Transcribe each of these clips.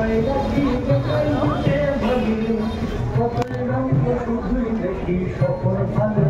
I'm not going to be able to do it. I'm not going to to do.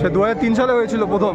সে দু সালে হয়েছিল প্রথম।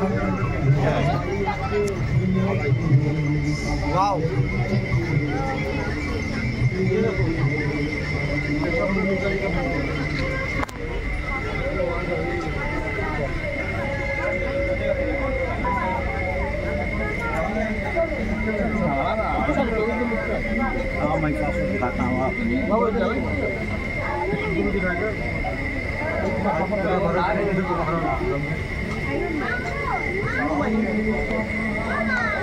Uau! Oh my gosh, katawa. Bawa jalan. Ini tidak ada. 妈妈妈妈妈妈妈妈妈